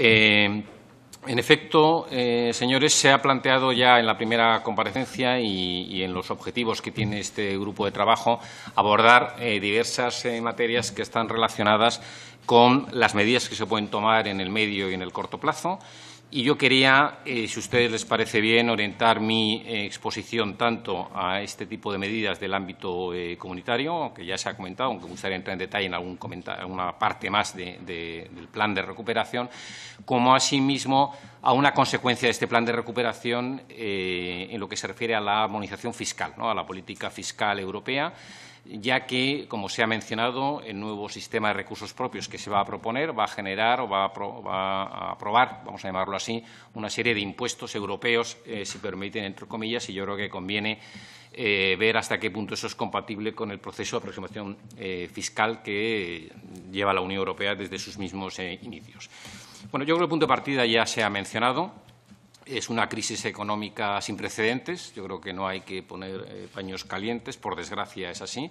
En efecto, eh, señores, se ha planteado ya en la primera comparecencia y, en los objetivos que tiene este grupo de trabajo abordar eh, diversas eh, materias que están relacionadas con las medidas que se pueden tomar en el medio y en el corto plazo y yo quería, eh, si a ustedes les parece bien, orientar mi eh, exposición tanto a este tipo de medidas del ámbito eh, comunitario, que ya se ha comentado, aunque me gustaría entrar en detalle en algún alguna parte más del plan de recuperación, como asimismo a una consecuencia de este plan de recuperación en lo que se refiere a la armonización fiscal, a la política fiscal europea ya que, como se ha mencionado, el nuevo sistema de recursos propios que se va a proponer va a generar o va a, aprobar, vamos a llamarlo así, una serie de impuestos europeos, eh, si permiten, entre comillas, y yo creo que conviene eh, ver hasta qué punto eso es compatible con el proceso de aproximación eh, fiscal que lleva la Unión Europea desde sus mismos inicios. Bueno, yo creo que el punto de partida ya se ha mencionado. Es una crisis económica sin precedentes. Yo creo que no hay que poner eh, paños calientes. Por desgracia, es así.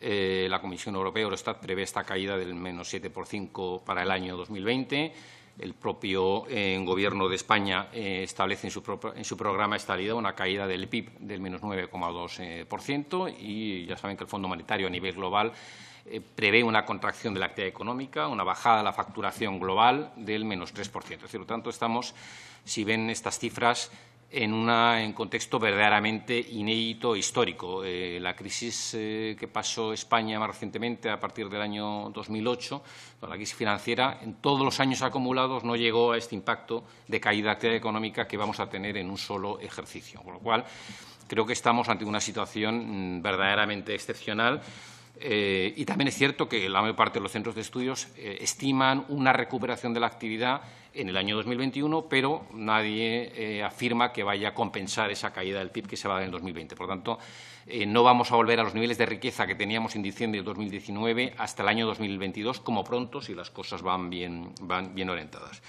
Eh, la Comisión Europea, Eurostat, prevé esta caída del menos 7,5 para el año 2020. El propio eh, Gobierno de España establece en su, en su, programa estabilidad una caída del PIB del menos 9,2% y ya saben que el Fondo Monetario a nivel global prevé una contracción de la actividad económica, una bajada de la facturación global del menos 3%. Es decir, por tanto, estamos si ven estas cifras en un contexto verdaderamente inédito histórico. Eh, la crisis eh, que pasó España más recientemente, a partir del año 2008, la crisis financiera, en todos los años acumulados no llegó a este impacto de caída de actividad económica que vamos a tener en un solo ejercicio. Con lo cual, creo que estamos ante una situación mm, verdaderamente excepcional eh, y también es cierto que la mayor parte de los centros de estudios eh, estiman una recuperación de la actividad en el año 2021, pero nadie eh, afirma que vaya a compensar esa caída del PIB que se va a dar en 2020. Por lo tanto, no vamos a volver a los niveles de riqueza que teníamos en diciembre del 2019 hasta el año 2022, como pronto, si las cosas van bien, van bien orientadas.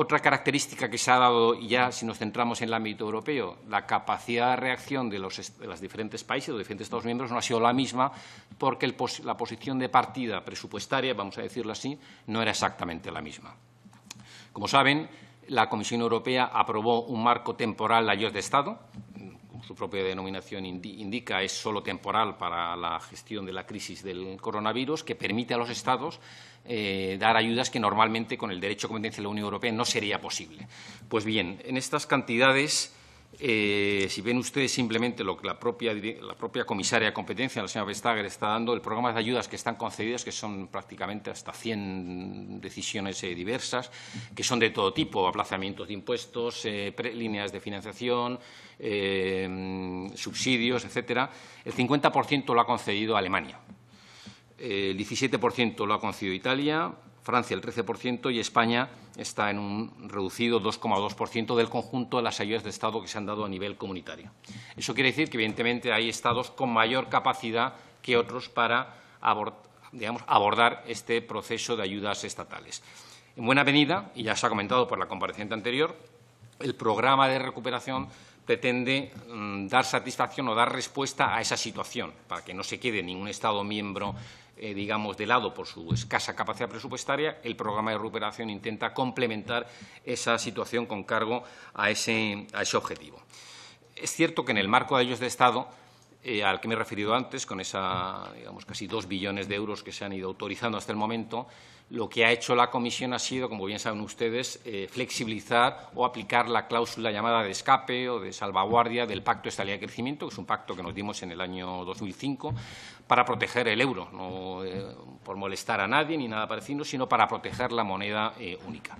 Otra característica que se ha dado ya, si nos centramos en el ámbito europeo, la capacidad de reacción de los, diferentes países, de los diferentes Estados miembros, no ha sido la misma porque la posición de partida presupuestaria, vamos a decirlo así, no era exactamente la misma. Como saben, la Comisión Europea aprobó un marco temporal de ayudas de Estado, su propia denominación indica, es solo temporal para la gestión de la crisis del coronavirus, que permite a los Estados eh, dar ayudas que normalmente con el derecho de competencia de la Unión Europea no sería posible. Pues bien, en estas cantidades, eh, si ven ustedes simplemente lo que la propia, la propia comisaria de competencia, la señora Vestager, está dando, el programa de ayudas que están concedidas, que son prácticamente hasta 100 decisiones eh, diversas, que son de todo tipo, aplazamientos de impuestos, líneas de financiación, subsidios, etcétera, el 50% lo ha concedido Alemania el 17% lo ha concedido Italia, Francia el 13% y España está en un reducido 2,2% del conjunto de las ayudas de Estado que se han dado a nivel comunitario. Eso quiere decir que, evidentemente, hay Estados con mayor capacidad que otros para abordar este proceso de ayudas estatales. En buena medida, y ya se ha comentado por la compareciente anterior, el programa de recuperación pretende mm, dar satisfacción o dar respuesta a esa situación, para que no se quede ningún Estado miembro eh, digamos, de lado por su escasa capacidad presupuestaria, el programa de recuperación intenta complementar esa situación con cargo a ese, objetivo. Es cierto que en el marco de ellos de Estado, eh, al que me he referido antes, con esa, digamos, casi dos billones de euros que se han ido autorizando hasta el momento, lo que ha hecho la Comisión ha sido, como bien saben ustedes, eh, flexibilizar o aplicar la cláusula llamada de escape o de salvaguardia del Pacto de Estabilidad y Crecimiento, que es un pacto que nos dimos en el año 2005, para proteger el euro, no eh, por molestar a nadie ni nada parecido, sino para proteger la moneda eh, única.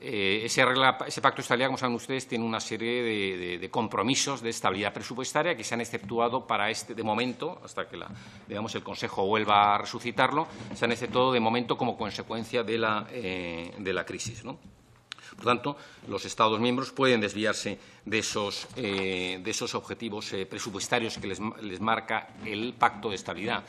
Eh, ese, pacto de estabilidad, como saben ustedes, tiene una serie de, compromisos de estabilidad presupuestaria que se han exceptuado para este, de momento, hasta que la, el Consejo vuelva a resucitarlo, se han exceptuado de momento como consecuencia de la, de la crisis. ¿no? Por tanto, los Estados miembros pueden desviarse de esos, eh, objetivos eh, presupuestarios que les, marca el Pacto de Estabilidad.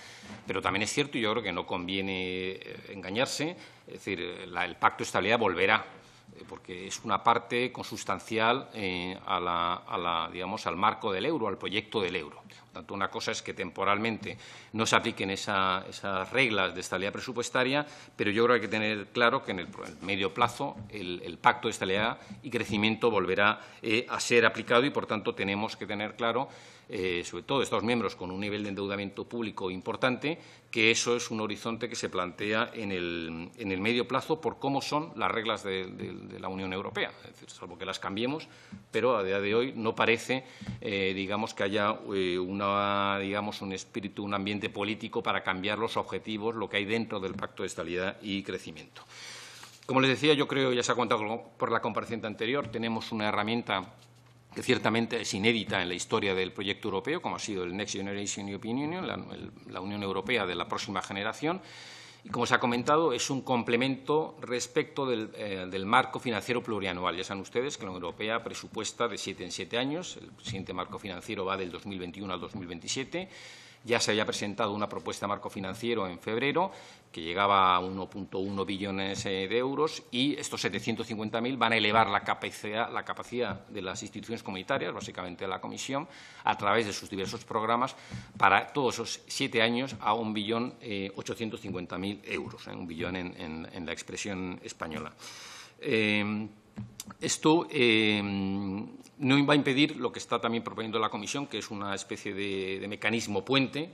Pero también es cierto, y yo creo que no conviene eh, engañarse, es decir, el Pacto de Estabilidad volverá eh, porque es una parte consustancial eh, a la, digamos, al marco del euro, al proyecto del euro. Por tanto, una cosa es que temporalmente no se apliquen esas reglas de estabilidad presupuestaria, pero yo creo que hay que tener claro que en el, medio plazo el, pacto de estabilidad y crecimiento volverá eh, a ser aplicado y, por tanto, tenemos que tener claro eh, sobre todo Estados miembros con un nivel de endeudamiento público importante, que eso es un horizonte que se plantea en el, en el medio plazo por cómo son las reglas de, la Unión Europea, salvo que las cambiemos, pero a día de hoy no parece, eh, digamos, que haya eh, una, digamos, un espíritu, un ambiente político para cambiar los objetivos, lo que hay dentro del Pacto de Estabilidad y Crecimiento. Como les decía, yo creo, ya se ha contado por la comparecencia anterior, tenemos una herramienta que ciertamente es inédita en la historia del proyecto europeo, como ha sido el Next Generation European Union, la, Unión Europea de la próxima generación, y como se ha comentado, es un complemento respecto del, eh, del, marco financiero plurianual. Ya saben ustedes que la Unión Europea presupuesta de siete en siete años, el siguiente marco financiero va del 2021 al 2027 ya se había presentado una propuesta de marco financiero en febrero que llegaba a 1.1 billones eh, de euros y estos 750.000 van a elevar la capacidad, la capacidad de las instituciones comunitarias, básicamente de la Comisión, a través de sus diversos programas para todos esos siete años a 1.850.000 euros, eh, un billón en, la expresión española. Eh, esto eh, no va a impedir lo que está también proponiendo la Comisión, que es una especie de, mecanismo puente,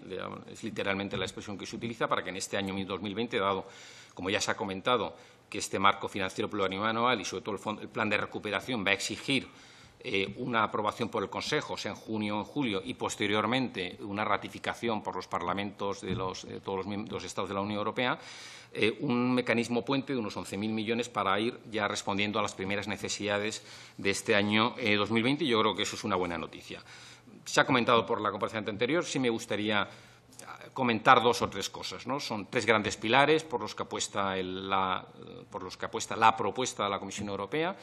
es literalmente la expresión que se utiliza, para que en este año 2020, dado, como ya se ha comentado, que este marco financiero plurianual y sobre todo el plan de recuperación va a exigir eh, una aprobación por el Consejo, sea en junio o en julio, y posteriormente una ratificación por los parlamentos de, todos los, Estados de la Unión Europea, eh, un mecanismo puente de unos 11.000 millones para ir ya respondiendo a las primeras necesidades de este año 2020 eh, y yo creo que eso es una buena noticia. Se ha comentado por la comparecencia anterior, sí me gustaría comentar dos o tres cosas. ¿no? Son tres grandes pilares por los que apuesta, la, por los que apuesta la propuesta de la Comisión Europea.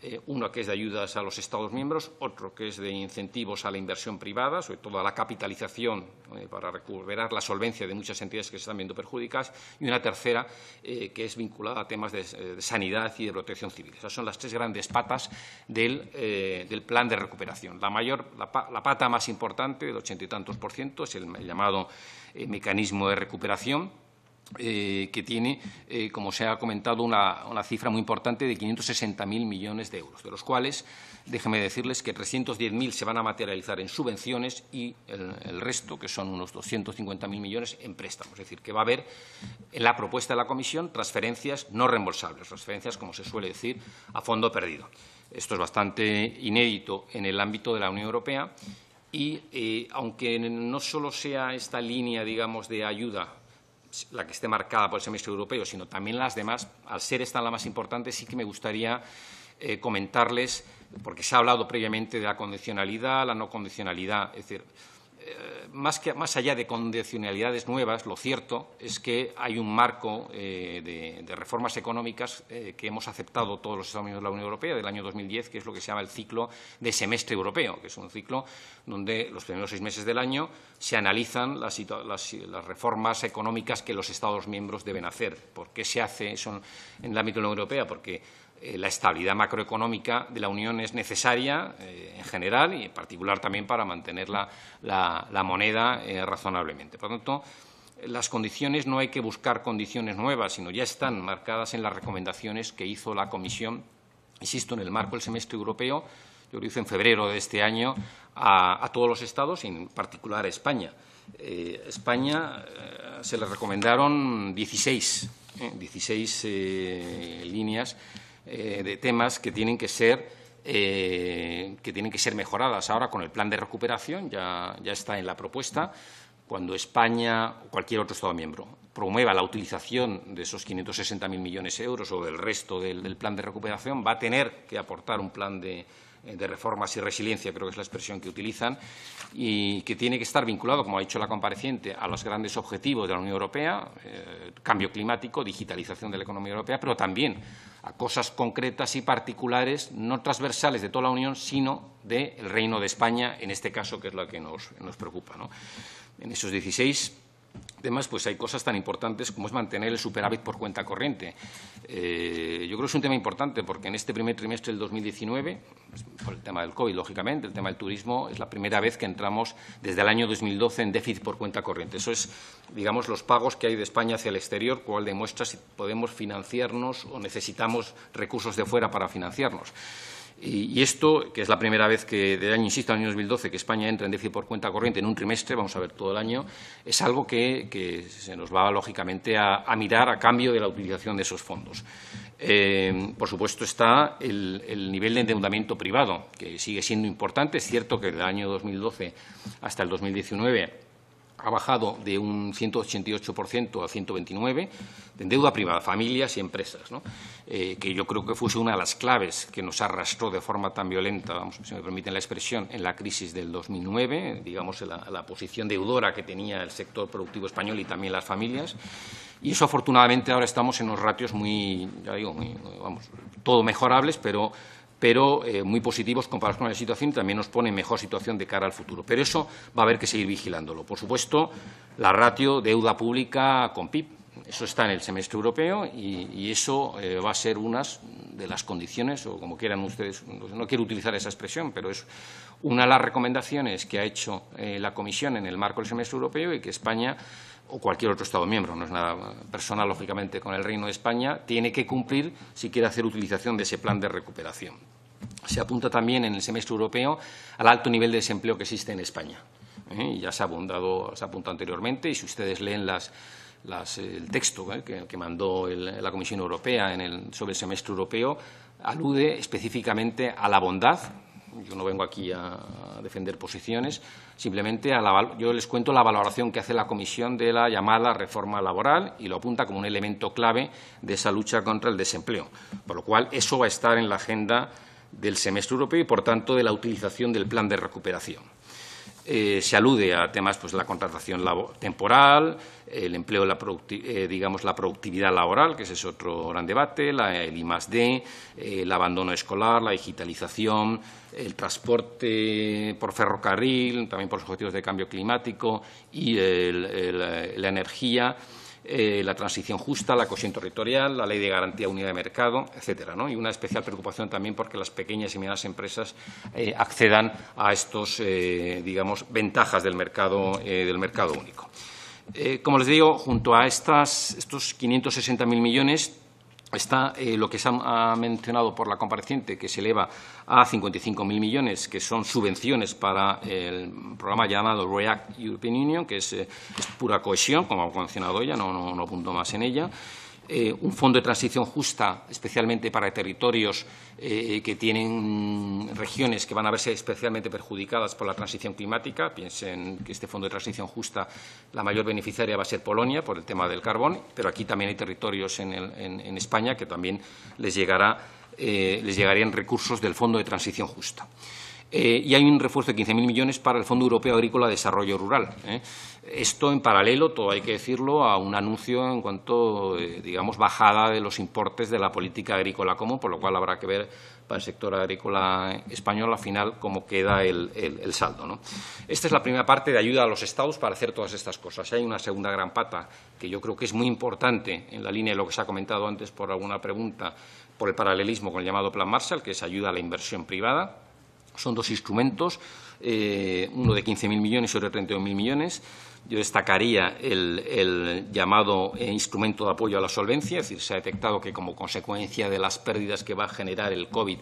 Eh, uno que es de ayudas a los Estados miembros, otro que es de incentivos a la inversión privada, sobre todo a la capitalización eh, para recuperar la solvencia de muchas entidades que se están viendo perjudicadas, y una tercera eh, que es vinculada a temas de, sanidad y de protección civil. Esas son las tres grandes patas del, plan de recuperación. La, mayor, la, pata más importante, del ochenta y tantos por ciento, es el llamado mecanismo de recuperación eh, que tiene, eh, como se ha comentado, una, cifra muy importante de 560.000 millones de euros, de los cuales, déjenme decirles que 310.000 se van a materializar en subvenciones y el, resto, que son unos 250.000 millones, en préstamos. Es decir, que va a haber en la propuesta de la Comisión transferencias no reembolsables, transferencias, como se suele decir, a fondo perdido. Esto es bastante inédito en el ámbito de la Unión Europea y, eh, aunque no solo sea esta línea, digamos, de ayuda la que esté marcada por el semestre europeo, sino también las demás, al ser esta la más importante, sí que me gustaría eh, comentarles, porque se ha hablado previamente de la condicionalidad, la no condicionalidad, es decir, más, que, más allá de condicionalidades nuevas, lo cierto es que hay un marco eh, de, reformas económicas eh, que hemos aceptado todos los Estados miembros de la Unión Europea del año 2010, que es lo que se llama el ciclo de semestre europeo, que es un ciclo donde los primeros seis meses del año se analizan las, reformas económicas que los Estados miembros deben hacer. ¿Por qué se hace eso en el ámbito de la Unión Europea? Porque eh, la estabilidad macroeconómica de la Unión es necesaria eh, en general y en particular también para mantener la, moneda eh, razonablemente. Por lo tanto, las condiciones no hay que buscar condiciones nuevas, sino ya están marcadas en las recomendaciones que hizo la Comisión, insisto, en el marco del semestre europeo, yo lo hice en febrero de este año, a, todos los Estados en particular a España. España se le recomendaron 16, 16 líneas eh, de temas que tienen que ser eh, que tienen que ser mejoradas. Ahora con el plan de recuperación ya, ya está en la propuesta. Cuando España o cualquier otro Estado miembro promueva la utilización de esos 560.000 millones de euros o del resto del plan de recuperación, va a tener que aportar un plan de, eh, de reformas y resiliencia, creo que es la expresión que utilizan, y que tiene que estar vinculado, como ha dicho la compareciente, a los grandes objetivos de la Unión Europea, eh, cambio climático, digitalización de la economía europea, pero también a cosas concretas y particulares, no transversales de toda la Unión, sino del Reino de España, en este caso, que es la que nos, preocupa. En esos 16 Además, pues hay cosas tan importantes como es mantener el superávit por cuenta corriente. Eh, yo creo que es un tema importante porque en este primer trimestre del 2019, pues, por el tema del COVID, lógicamente, el tema del turismo, es la primera vez que entramos desde el año 2012 en déficit por cuenta corriente. Eso es, digamos, los pagos que hay de España hacia el exterior, cual demuestra si podemos financiarnos o necesitamos recursos de fuera para financiarnos. Y, esto, que es la primera vez que, de año, insisto, en el año 2012, que España entra en déficit por cuenta corriente en un trimestre, vamos a ver todo el año, es algo que, se nos va, lógicamente, a, mirar a cambio de la utilización de esos fondos. Eh, por supuesto, está el, el, nivel de endeudamiento privado, que sigue siendo importante. Es cierto que del año 2012 hasta el 2019 ha bajado de un 188% a 129% de deuda privada, familias y empresas, ¿no? Eh, que yo creo que fuese una de las claves que nos arrastró de forma tan violenta, vamos, si me permiten la expresión, en la crisis del 2009, digamos, la, la posición deudora que tenía el sector productivo español y también las familias. Y eso, afortunadamente, ahora estamos en unos ratios muy, ya digo, muy, vamos, todo mejorables, pero pero eh, muy positivos comparados con la situación y también nos pone en mejor situación de cara al futuro. Pero eso va a haber que seguir vigilándolo. Por supuesto, la ratio deuda pública con PIB. Eso está en el semestre europeo y, eso eh, va a ser una de las condiciones, o como quieran ustedes, no quiero utilizar esa expresión, pero es una de las recomendaciones que ha hecho eh, la Comisión en el marco del semestre europeo y que España o cualquier otro Estado miembro, no es nada personal, lógicamente, con el Reino de España, tiene que cumplir si quiere hacer utilización de ese plan de recuperación. Se apunta también en el semestre europeo al alto nivel de desempleo que existe en España. ¿eh? ya se ha, abundado, se ha apuntado anteriormente y si ustedes leen el texto ¿eh? que, mandó la Comisión Europea sobre el semestre europeo, alude específicamente a la bondad yo no vengo aquí a defender posiciones, simplemente yo les cuento la valoración que hace la Comisión de la llamada reforma laboral y lo apunta como un elemento clave de esa lucha contra el desempleo. Por lo cual, eso va a estar en la agenda del semestre europeo y, por tanto, de la utilización del plan de recuperación. Eh, se alude a temas pues la contratación temporal, el empleo, la eh, digamos la productividad laboral, que ese es otro gran debate, la, el I+D, eh, el abandono escolar, la digitalización, el transporte por ferrocarril, también por los objetivos de cambio climático y la energía. Eh, la transición justa, la cohesión territorial, la ley de garantía unidad de mercado, etcétera, Y una especial preocupación también porque las pequeñas y medianas empresas eh, accedan a estos, eh, digamos, ventajas del mercado, del mercado único. como les digo, junto a estas, estos 560.000 millones está eh, lo que se ha, mencionado por la compareciente, que se eleva a 55.000 millones, que son subvenciones para el programa llamado REACT European Union, que es, eh, pura cohesión, como ha mencionado ella, no, no apunto más en ella. Eh, un fondo de transición justa, especialmente para territorios eh, que tienen regiones que van a verse especialmente perjudicadas por la transición climática. Piensen que este fondo de transición justa, la mayor beneficiaria va a ser Polonia por el tema del carbón, pero aquí también hay territorios en, España que también les, llegará, eh, les llegarían recursos del fondo de transición justa. Y hay un refuerzo de 15.000 millones para el Fondo Europeo Agrícola de Desarrollo Rural. Esto en paralelo, todo hay que decirlo, a un anuncio en cuanto, eh, digamos, bajada de los importes de la política agrícola común, por lo cual habrá que ver para el sector agrícola español al final cómo queda el, saldo. Esta es la primera parte de ayuda a los Estados para hacer todas estas cosas. Hay una segunda gran pata que yo creo que es muy importante en la línea de lo que se ha comentado antes por alguna pregunta, por el paralelismo con el llamado Plan Marshall, que es ayuda a la inversión privada. Son dos instrumentos, eh, uno de 15.000 millones y otro de 31.000 millones. Yo destacaría el, llamado eh, instrumento de apoyo a la solvencia, es decir, se ha detectado que como consecuencia de las pérdidas que va a generar el COVID,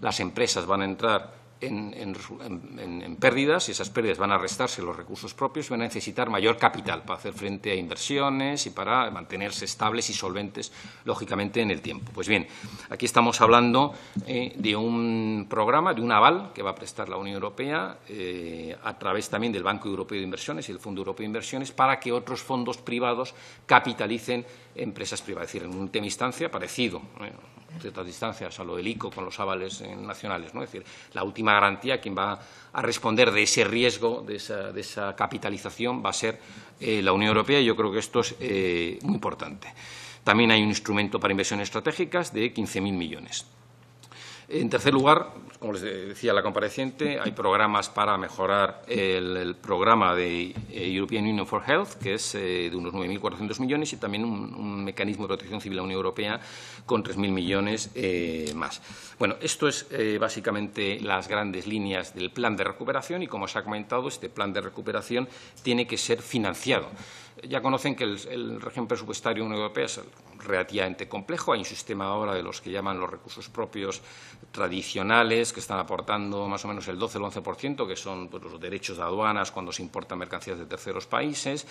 las empresas van a entrar en, pérdidas y esas pérdidas van a restarse los recursos propios y van a necesitar mayor capital para hacer frente a inversiones y para mantenerse estables y solventes, lógicamente, en el tiempo. Pues bien, aquí estamos hablando eh, de un programa, de un aval que va a prestar la Unión Europea eh, a través también del Banco Europeo de Inversiones y el Fondo Europeo de Inversiones para que otros fondos privados capitalicen empresas privadas. Es decir, en última instancia, parecido, ¿eh? Ciertas distancias a lo del ICO con los avales nacionales. ¿no? Es decir, la última garantía, quien va a responder de ese riesgo, de esa, capitalización, va a ser eh, la Unión Europea y yo creo que esto es eh, muy importante. También hay un instrumento para inversiones estratégicas de 15.000 millones. En tercer lugar, como les decía la compareciente, hay programas para mejorar el, programa de eh, European Union for Health, que es eh, de unos 9.400 millones, y también un, mecanismo de protección civil de la Unión Europea con 3.000 millones eh, más. Bueno, esto es básicamente las grandes líneas del plan de recuperación y, como se ha comentado, este plan de recuperación tiene que ser financiado. Ya conocen que el, régimen presupuestario de la Unión Europea es relativamente complejo. Hay un sistema ahora de los que llaman los recursos propios tradicionales, que están aportando más o menos el 12 o el 11%, que son pues, los derechos de aduanas cuando se importan mercancías de terceros países,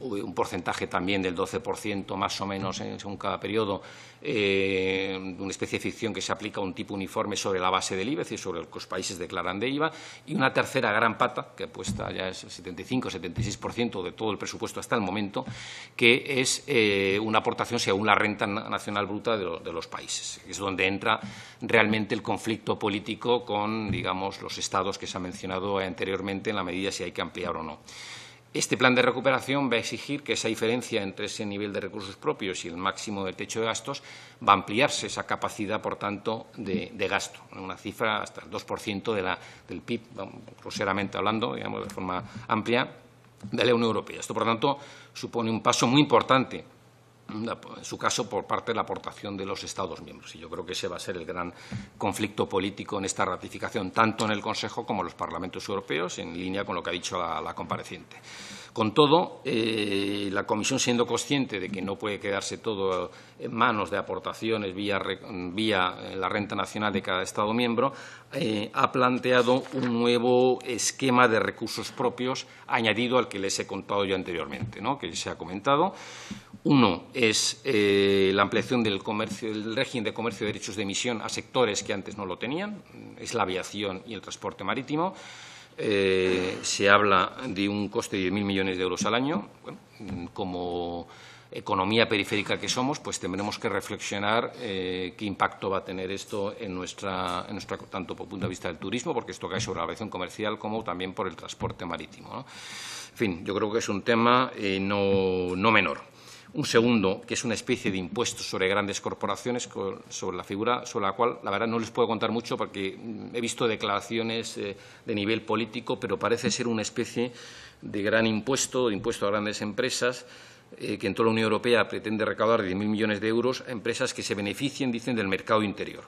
un porcentaje también del 12% más o menos en, según cada periodo, eh, una especie de ficción que se aplica a un tipo uniforme sobre la base del IVA, es decir, sobre los países declaran de IVA, y una tercera gran pata, que apuesta ya es el 75-76% de todo el presupuesto hasta el momento, que es eh, una aportación según la renta nacional bruta de, los países. Es donde entra realmente el conflicto político con, digamos, los estados que se ha mencionado anteriormente en la medida si hay que ampliar o no. Este plan de recuperación va a exigir que esa diferencia entre ese nivel de recursos propios y el máximo del techo de gastos va a ampliarse esa capacidad, por tanto, de, gasto, una cifra hasta el 2% de la, del PIB, groseramente hablando, digamos, de forma amplia, de la Unión Europea. Esto, por tanto, supone un paso muy importante en su caso por parte de la aportación de los Estados miembros. Y yo creo que ese va a ser el gran conflicto político en esta ratificación, tanto en el Consejo como en los Parlamentos europeos, en línea con lo que ha dicho la, compareciente. Con todo, eh, la Comisión, siendo consciente de que no puede quedarse todo en manos de aportaciones vía, la renta nacional de cada Estado miembro, eh, ha planteado un nuevo esquema de recursos propios añadido al que les he contado yo anteriormente, que se ha comentado. Uno es eh, la ampliación del, régimen de comercio de derechos de emisión a sectores que antes no lo tenían, es la aviación y el transporte marítimo. Eh, se habla de un coste de 10.000 millones de euros al año. como economía periférica que somos, pues tendremos que reflexionar eh, qué impacto va a tener esto en nuestra, tanto por punto de vista del turismo, porque esto cae sobre la aviación comercial, como también por el transporte marítimo. En fin, yo creo que es un tema no menor. Un segundo, que es una especie de impuesto sobre grandes corporaciones, sobre la figura sobre la cual, la verdad, no les puedo contar mucho porque mm, he visto declaraciones eh, de nivel político, pero parece ser una especie de gran impuesto, de impuesto a grandes empresas, eh, que en toda la Unión Europea pretende recaudar 10.000 millones de euros a empresas que se beneficien, dicen, del mercado interior.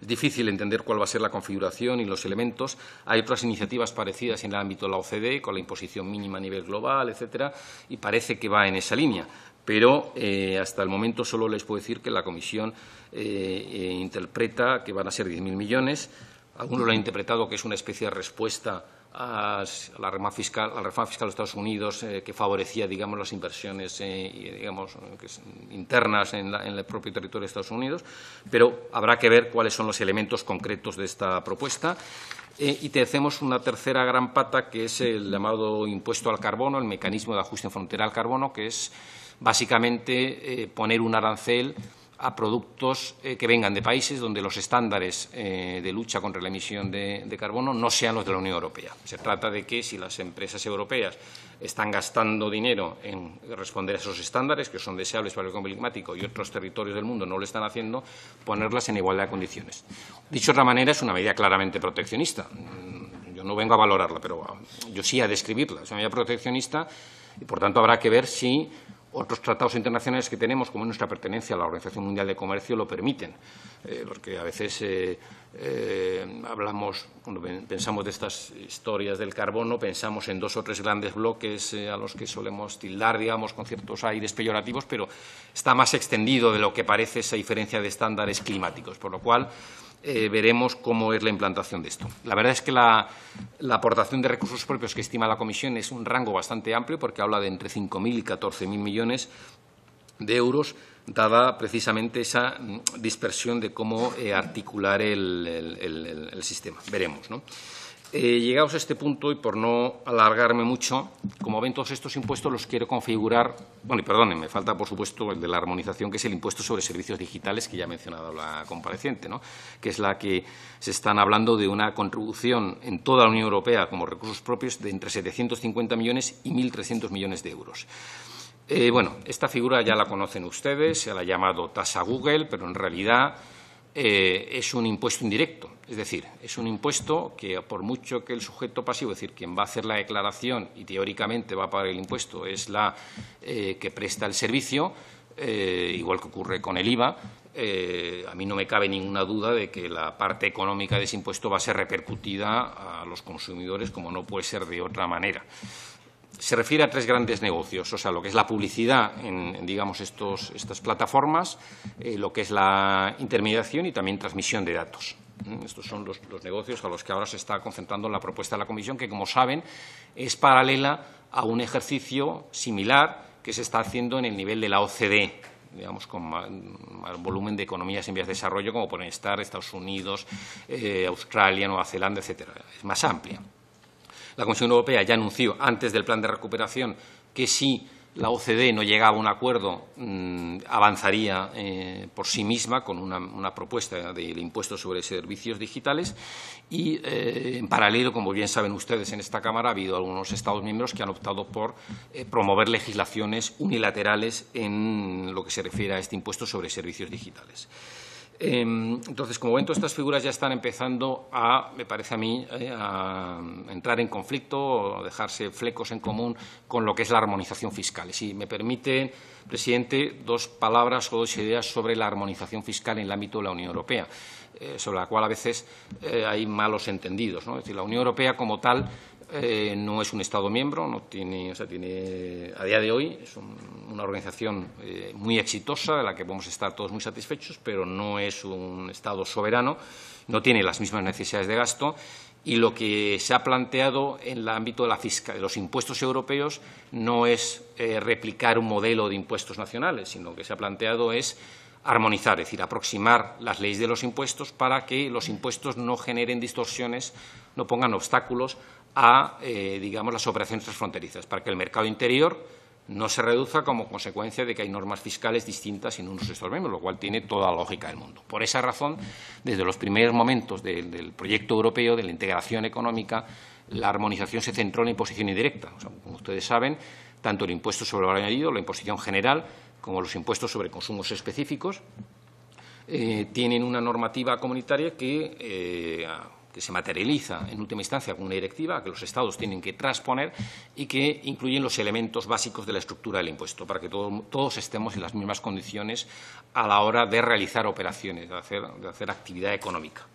Es difícil entender cuál va a ser la configuración y los elementos. Hay otras iniciativas parecidas en el ámbito de la OCDE, con la imposición mínima a nivel global, etcétera, y parece que va en esa línea. Pero eh, hasta el momento solo les puedo decir que la Comisión eh, eh, interpreta que van a ser 10.000 millones. Algunos lo han interpretado que es una especie de respuesta a la reforma fiscal, la reforma fiscal de Estados Unidos eh, que favorecía, digamos, las inversiones eh, digamos, internas en, el propio territorio de Estados Unidos, pero habrá que ver cuáles son los elementos concretos de esta propuesta. Eh, y tenemos una tercera gran pata, que es el llamado impuesto al carbono, el mecanismo de ajuste en frontera al carbono, que es básicamente poner un arancel a productos eh, que vengan de países donde los estándares eh, de lucha contra la emisión de, carbono no sean los de la Unión Europea. Se trata de que si las empresas europeas están gastando dinero en responder a esos estándares, que son deseables para el cambio climático, y otros territorios del mundo no lo están haciendo, ponerlas en igualdad de condiciones. Dicho de otra manera, es una medida claramente proteccionista. Mm, yo no vengo a valorarla, pero yo sí a describirla. Es una medida proteccionista y, por tanto, habrá que ver si otros tratados internacionales que tenemos, como nuestra pertenencia a la Organización Mundial de Comercio, lo permiten. Eh, porque a veces eh, eh, hablamos, cuando pensamos de estas historias del carbono, pensamos en dos o tres grandes bloques a los que solemos tildar, digamos, con ciertos aires peyorativos, pero está más extendido de lo que parece esa diferencia de estándares climáticos. Por lo cual, eh, veremos cómo es la implantación de esto. La verdad es que la, aportación de recursos propios que estima la Comisión es un rango bastante amplio porque habla de entre 5.000 y 14.000 millones de euros, dada precisamente esa mm, dispersión de cómo eh, articular el, el, sistema. Veremos. ¿no? Eh, llegados a este punto, y por no alargarme mucho, como ven todos estos impuestos los quiero configurar, bueno, y perdonen, me falta por supuesto el de la armonización, que es el impuesto sobre servicios digitales, que ya ha mencionado la compareciente, ¿no? que es la que se están hablando de una contribución en toda la Unión Europea como recursos propios de entre 750 millones y 1.300 millones de euros. Eh, bueno, esta figura ya la conocen ustedes, se la ha llamado tasa Google, pero en realidad es un impuesto indirecto. Es decir, es un impuesto que, por mucho que el sujeto pasivo, es decir, quien va a hacer la declaración y teóricamente va a pagar el impuesto, es la que presta el servicio, igual que ocurre con el IVA, eh, a mí no me cabe ninguna duda de que la parte económica de ese impuesto va a ser repercutida a los consumidores como no puede ser de otra manera. Se refiere a tres grandes negocios, o sea, lo que es la publicidad en, digamos, estas plataformas, eh, lo que es la intermediación y también transmisión de datos. Mm, estos son los, los, negocios a los que ahora se está concentrando la propuesta de la Comisión, que, como saben, es paralela a un ejercicio similar que se está haciendo en el nivel de la OCDE, digamos, con más, volumen de economías en vías de desarrollo, como pueden estar Estados Unidos, eh, Australia, Nueva Zelanda, etcétera. Es más amplia. La Comisión Europea ya anunció antes del plan de recuperación que si la OCDE no llegaba a un acuerdo, mm, avanzaría eh, por sí misma con una, propuesta del impuesto sobre servicios digitales y, eh, en paralelo, como bien saben ustedes en esta Cámara, ha habido algunos Estados miembros que han optado por eh, promover legislaciones unilaterales en lo que se refiere a este impuesto sobre servicios digitales. Em, entonces, como ven, todas estas figuras ya están empezando a, me parece a mí, eh, a entrar en conflicto o dejarse flecos en común con lo que es la armonización fiscal. Si me permite, presidente, dos palabras o dos ideas sobre la armonización fiscal en el ámbito de la Unión Europea, eh, sobre la cual a veces eh, hay malos entendidos. ¿no? Es decir, la Unión Europea como tal eh, no es un Estado miembro, no tiene, o sea, tiene, a día de hoy es una organización eh, muy exitosa de la que podemos estar todos muy satisfechos, pero no es un Estado soberano, no tiene las mismas necesidades de gasto y lo que se ha planteado en el ámbito de, la fiscal, de los impuestos europeos no es eh, replicar un modelo de impuestos nacionales, sino que se ha planteado es armonizar, es decir, aproximar las leyes de los impuestos para que los impuestos no generen distorsiones, no pongan obstáculos a, eh, digamos, las operaciones transfronterizas, para que el mercado interior no se reduzca como consecuencia de que hay normas fiscales distintas en unos Estados miembros, lo cual tiene toda la lógica del mundo. Por esa razón, desde los primeros momentos del, proyecto europeo de la integración económica, la armonización se centró en la imposición indirecta. como ustedes saben, tanto el impuesto sobre el valor añadido, la imposición general, como los impuestos sobre consumos específicos, eh, tienen una normativa comunitaria que eh, que se materializa en última instancia con una directiva que los Estados tienen que transponer y que incluyen los elementos básicos de la estructura del impuesto, para que todos estemos en las mismas condiciones a la hora de realizar operaciones, de hacer, actividad económica.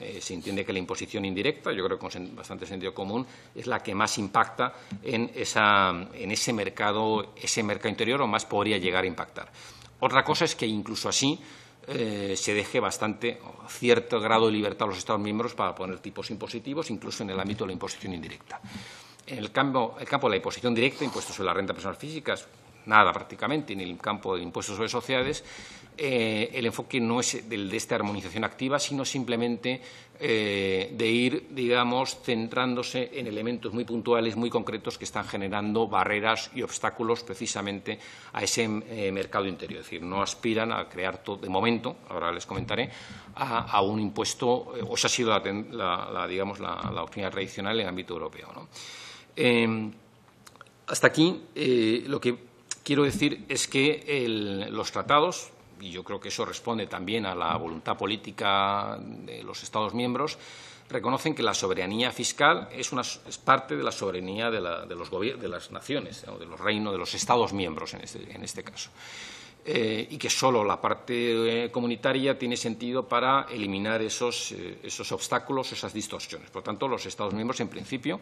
Eh, se entiende que la imposición indirecta, yo creo que con bastante sentido común, es la que más impacta en, en ese, mercado, ese mercado interior o más podría llegar a impactar. Otra cosa es que incluso así eh, se deje bastante cierto grado de libertad a los Estados miembros para poner tipos impositivos, incluso en el ámbito de la imposición indirecta. En el campo, el campo de la imposición directa, impuestos sobre la renta personal físicas, nada prácticamente, en el campo de impuestos sobre sociedades, eh, el enfoque no es el de esta armonización activa, sino simplemente eh, de ir, digamos, centrándose en elementos muy puntuales, muy concretos, que están generando barreras y obstáculos precisamente a ese eh, mercado interior. Es decir, no aspiran a crear, todo, de momento, ahora les comentaré, a, un impuesto, o esa ha sido la, digamos, la, opinión tradicional en el ámbito europeo. hasta aquí, lo que quiero decir es que los tratados, y yo creo que eso responde también a la voluntad política de los Estados miembros, reconocen que la soberanía fiscal es, una, es parte de la soberanía de, de, los de las naciones, de los reinos, de los Estados miembros en este, en este caso. Eh, y que solo la parte eh, comunitaria tiene sentido para eliminar esos, eh, esos obstáculos, esas distorsiones. Por tanto, los Estados miembros, en principio,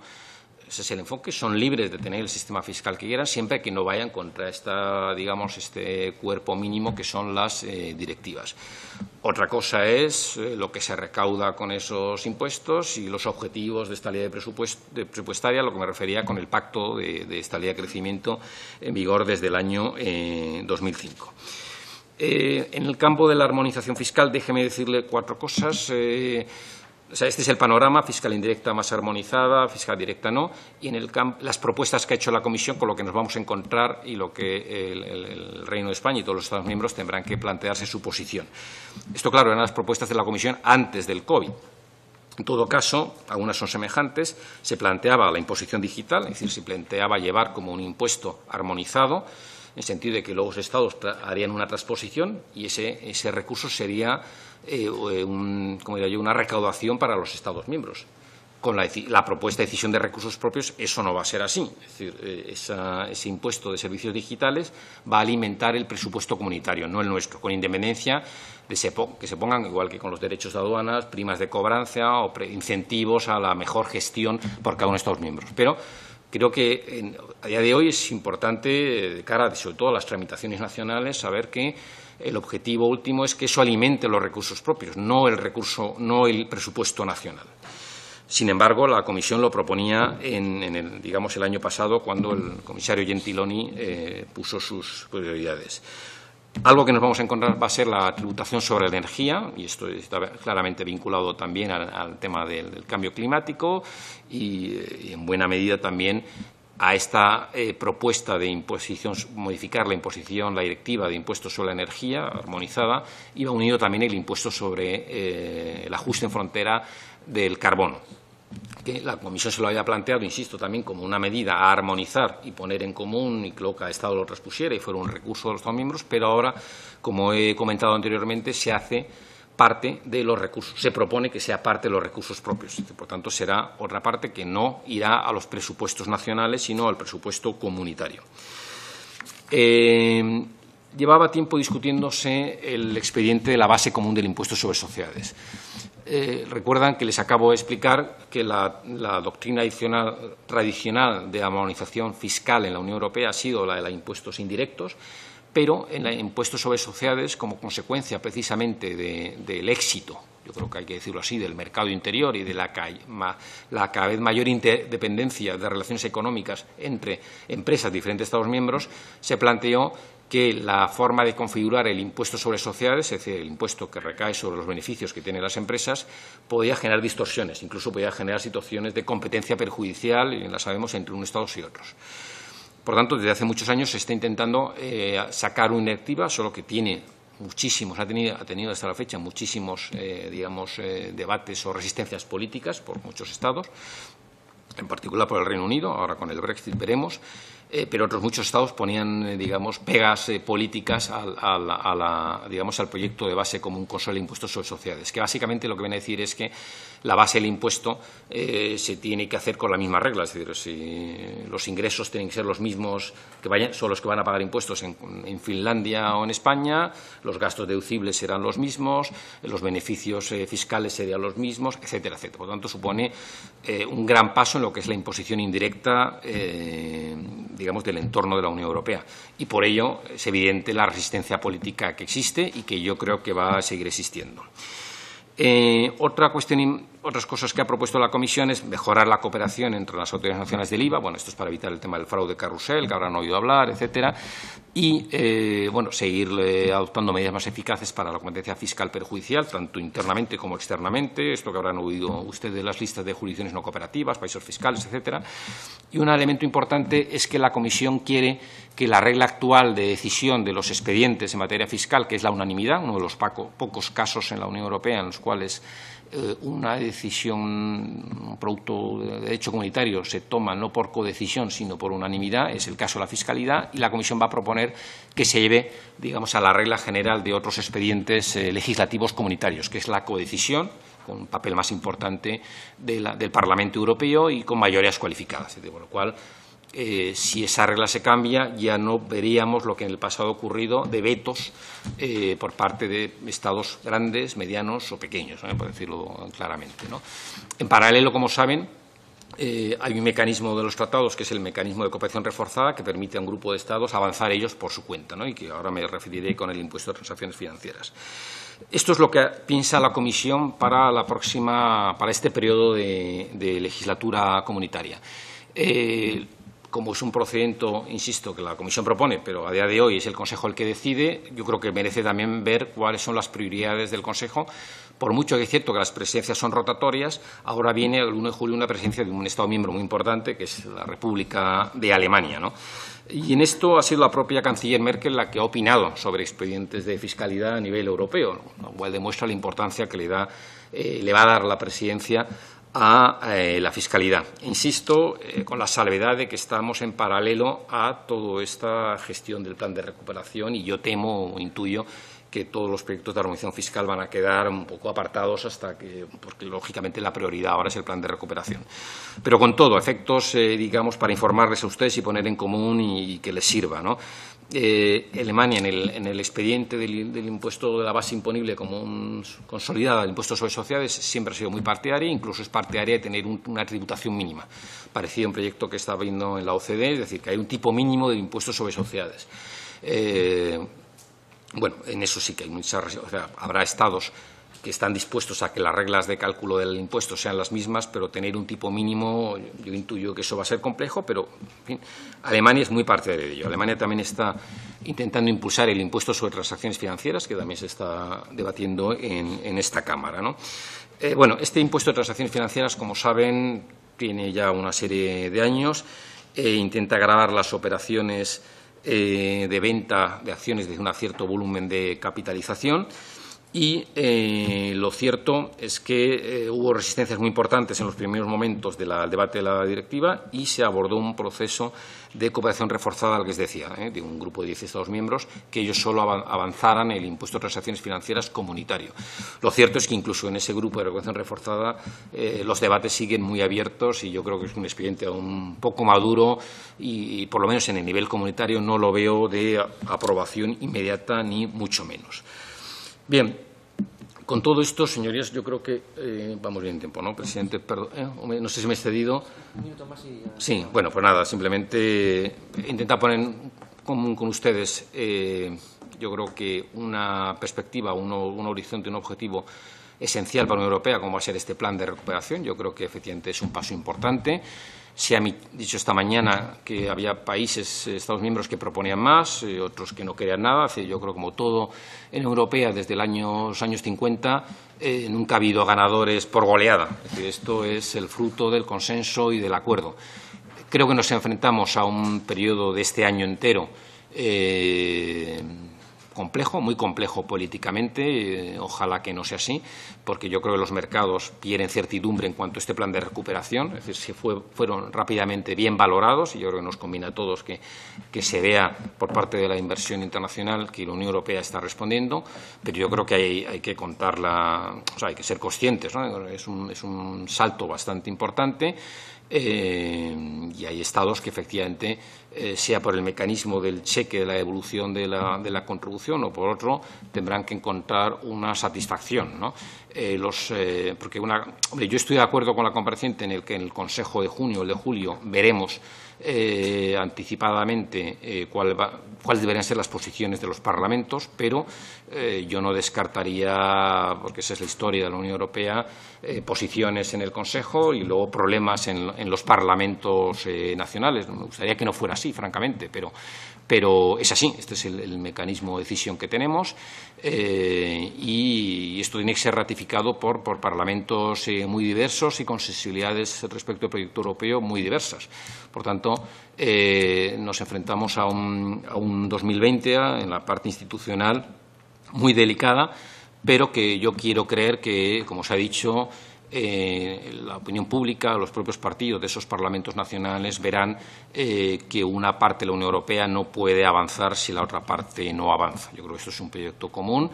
ese es el enfoque, son libres de tener el sistema fiscal que quieran, siempre que no vayan contra esta, digamos, este cuerpo mínimo que son las eh, directivas. Otra cosa es eh, lo que se recauda con esos impuestos y los objetivos de estabilidad de presupuestaria, lo que me refería con el pacto de, estabilidad y crecimiento en vigor desde el año 2005. Eh, en el campo de la armonización fiscal, déjeme decirle cuatro cosas este es el panorama, fiscal indirecta más armonizada, fiscal directa no, y en el las propuestas que ha hecho la Comisión con lo que nos vamos a encontrar y lo que el, Reino de España y todos los Estados miembros tendrán que plantearse su posición. Esto, claro, eran las propuestas de la Comisión antes del COVID. En todo caso, algunas son semejantes. Se planteaba la imposición digital, es decir, se planteaba llevar como un impuesto armonizado en el sentido de que los Estados harían una transposición y ese, ese recurso sería eh, un, como diría yo, una recaudación para los Estados miembros con la, propuesta de decisión de recursos propios, eso no va a ser así. Es decir, eh, ese impuesto de servicios digitales va a alimentar el presupuesto comunitario, no el nuestro, con independencia de que se pongan, igual que con los derechos de aduanas, primas de cobranza o incentivos a la mejor gestión por cada uno de Estados miembros. Pero creo que a día de hoy es importante, eh, de cara sobre todo a las tramitaciones nacionales, saber que el objetivo último es que eso alimente los recursos propios, no el recurso, no el presupuesto nacional. Sin embargo, la Comisión lo proponía en, el, digamos, el año pasado, cuando el comisario Gentiloni eh, puso sus prioridades. Algo que nos vamos a encontrar va a ser la tributación sobre la energía, y esto está claramente vinculado también al, tema del, cambio climático y, en buena medida también a esta eh, propuesta de imposición, modificar la imposición, la directiva de impuestos sobre la energía armonizada, iba unido también el impuesto sobre eh, el ajuste en frontera del carbono que la Comisión se lo haya planteado, insisto, también como una medida a armonizar y poner en común y que lo cada Estado lo transpusiera y fuera un recurso de los Estados miembros, pero ahora, como he comentado anteriormente, se hace parte de los recursos, se propone que sea parte de los recursos propios. Por tanto, será otra parte que no irá a los presupuestos nacionales, sino al presupuesto comunitario. Eh, llevaba tiempo discutiéndose el expediente de la base común del impuesto sobre sociedades. Eh, recuerdan que les acabo de explicar que la, doctrina tradicional de armonización fiscal en la Unión Europea ha sido la de los impuestos indirectos, pero en el impuesto sobre sociedades, como consecuencia precisamente del éxito, yo creo que hay que decirlo así, del mercado interior y de la, cada vez mayor dependencia de relaciones económicas entre empresas de diferentes Estados miembros, se planteó que la forma de configurar el impuesto sobre sociedades, es decir, el impuesto que recae sobre los beneficios que tienen las empresas, podía generar distorsiones, incluso podía generar situaciones de competencia perjudicial, y la sabemos, entre unos estados y otros. Por tanto, desde hace muchos años se está intentando eh, sacar una directiva, solo que tiene muchísimos, ha tenido, ha tenido hasta la fecha muchísimos, eh, digamos, eh, debates o resistencias políticas por muchos estados, en particular por el Reino Unido, ahora con el Brexit veremos, eh, pero otros muchos estados ponían, eh, digamos, pegas eh, políticas al, digamos, al proyecto de base común con solo impuestos sobre sociedades, que básicamente lo que viene a decir es que la base del impuesto se tiene que hacer con la misma regla, es decir, si los ingresos tienen que ser los mismos que vayan, son los que van a pagar impuestos en, en Finlandia o en España, los gastos deducibles serán los mismos, los beneficios fiscales serían los mismos, etcétera, etcétera. Por lo tanto, supone un gran paso en lo que es la imposición indirecta digamos, del entorno de la Unión Europea. Y por ello es evidente la resistencia política que existe y que yo creo que va a seguir existiendo. Eh, otra cuestión, otras cosas que ha propuesto la Comisión es mejorar la cooperación entre las autoridades nacionales del IVA. Bueno, esto es para evitar el tema del fraude carrusel, que habrán oído hablar, etcétera. Y, eh, bueno, seguir eh, adoptando medidas más eficaces para la competencia fiscal perjudicial, tanto internamente como externamente. Esto que habrán oído ustedes de las listas de jurisdicciones no cooperativas, países fiscales, etcétera. Y un elemento importante es que la Comisión quiere que la regla actual de decisión de los expedientes en materia fiscal, que es la unanimidad, uno de los pocos casos en la Unión Europea en los cuales una decisión, un producto de derecho comunitario se toma no por codecisión, sino por unanimidad, es el caso de la fiscalidad, y la Comisión va a proponer que se lleve, digamos, a la regla general de otros expedientes eh, legislativos comunitarios, que es la codecisión, con un papel más importante del Parlamento Europeo y con mayorías cualificadas. Lo cual, eh, si esa regla se cambia, ya no veríamos lo que en el pasado ha ocurrido de vetos eh, por parte de Estados grandes, medianos o pequeños, por decirlo claramente. En paralelo, como saben, eh, hay un mecanismo de los tratados que es el mecanismo de cooperación reforzada que permite a un grupo de Estados avanzar ellos por su cuenta y que ahora me referiré con el impuesto de transacciones financieras. Esto es lo que piensa la Comisión para, la próxima, para este periodo de, legislatura comunitaria como es un procedimiento, insisto, que la Comisión propone, pero a día de hoy es el Consejo el que decide, yo creo que merece también ver cuáles son las prioridades del Consejo. Por mucho que es cierto que las presidencias son rotatorias, ahora viene el 1 de julio una presidencia de un Estado miembro muy importante, que es la República de Alemania. ¿no? Y en esto ha sido la propia canciller Merkel la que ha opinado sobre expedientes de fiscalidad a nivel europeo, lo cual demuestra la importancia que le, da, eh, le va a dar la presidencia a eh, la fiscalidad. Insisto, eh, con la salvedad de que estamos en paralelo a toda esta gestión del plan de recuperación y yo temo intuyo que todos los proyectos de armonización fiscal van a quedar un poco apartados hasta que, porque lógicamente la prioridad ahora es el plan de recuperación. Pero con todo, efectos, eh, digamos, para informarles a ustedes y poner en común y, que les sirva. ¿no? Eh, Alemania, en el, expediente del, impuesto de la base imponible como un, consolidada del impuesto sobre sociedades, siempre ha sido muy partidaria, incluso es partidaria de tener una tributación mínima, parecido a un proyecto que está viendo en la OCDE, es decir, que hay un tipo mínimo de impuesto sobre sociedades. Eh, bueno, en eso sí que hay muchas. O habrá estados que están dispuestos a que las reglas de cálculo del impuesto sean las mismas, pero tener un tipo mínimo, yo intuyo que eso va a ser complejo, pero en fin, Alemania es muy parte de ello. Alemania también está intentando impulsar el impuesto sobre transacciones financieras, que también se está debatiendo en, esta Cámara. Eh, bueno, este impuesto de transacciones financieras, como saben, tiene ya una serie de años e intenta grabar las operaciones eh, de venta de acciones de un cierto volumen de capitalización y eh, lo cierto es que eh, hubo resistencias muy importantes en los primeros momentos del debate de la directiva y se abordó un proceso de cooperación reforzada, al que les decía, eh, de un grupo de 10 Estados miembros, que ellos solo avanzaran el impuesto de transacciones financieras comunitario. Lo cierto es que incluso en ese grupo de cooperación reforzada los debates siguen muy abiertos y yo creo que es un expediente un poco maduro y, por lo menos en el nivel comunitario, no lo veo de aprobación inmediata ni mucho menos. Bien, con todo esto, señorías, yo creo que eh, vamos bien en tiempo, ¿no, presidente? Perdón, eh, no sé si me he excedido. Un minuto más y Sí, bueno, pues nada, simplemente intentar poner común con ustedes, eh, yo creo que una perspectiva, un horizonte, un objetivo esencial para la Unión Europea, como va a ser este plan de recuperación. Yo creo que efectivamente es un paso importante. Se ha dicho esta mañana que había países, eh, Estados miembros, que proponían más, eh, otros que no querían nada. Yo creo, como todo en Europea, desde los años 50, eh, nunca ha habido ganadores por goleada. esto es el fruto del consenso y del acuerdo. Creo que nos enfrentamos a un periodo de este año entero complejo, muy complejo políticamente, eh, ojalá que no sea así, porque yo creo que los mercados quieren certidumbre en cuanto a este plan de recuperación, es decir, se fueron rápidamente bien valorados y yo creo que nos combina a todos que, se vea por parte de la inversión internacional que la Unión Europea está respondiendo, pero yo creo que hay, que contarla, o sea, hay que ser conscientes, es, un, es un salto bastante importante eh, y hay estados que efectivamente, eh, sea por el mecanismo del cheque de la evolución de la, de la, contribución o por otro, tendrán que encontrar una satisfacción. ¿no? Eh, los, porque una, yo estoy de acuerdo con la compareciente en el que en el Consejo de junio o de julio veremos eh, anticipadamente eh, cuáles deberían ser las posiciones de los parlamentos, pero eh, yo no descartaría, porque esa es la historia de la Unión Europea, posiciones en el Consejo y luego problemas en, los parlamentos nacionales. Me gustaría que no fuera así, francamente, pero, pero es así. Este es el, mecanismo de decisión que tenemos y esto tiene que ser ratificado por, parlamentos muy diversos y con sensibilidades respecto al proyecto europeo muy diversas. Por tanto, eh, nos enfrentamos a un 2020 en la parte institucional muy delicada, pero que yo quiero creer que, como se ha dicho, eh, la opinión pública, los propios partidos de esos parlamentos nacionales verán eh, que una parte de la Unión Europea no puede avanzar si la otra parte no avanza. Yo creo que esto es un proyecto común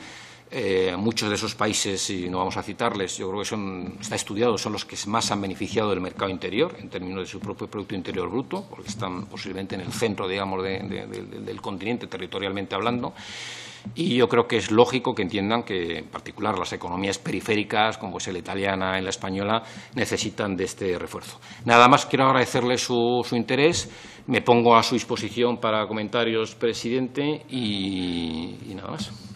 eh, muchos de esos países, y no vamos a citarles, yo creo que son, está estudiado, son los que más han beneficiado del mercado interior en términos de su propio Producto Interior Bruto, porque están posiblemente en el centro, digamos, del continente, territorialmente hablando. Y yo creo que es lógico que entiendan que, en particular, las economías periféricas, como es la italiana y la española, necesitan de este refuerzo. Nada más quiero agradecerle su, interés. Me pongo a su disposición para comentarios, presidente, y nada más.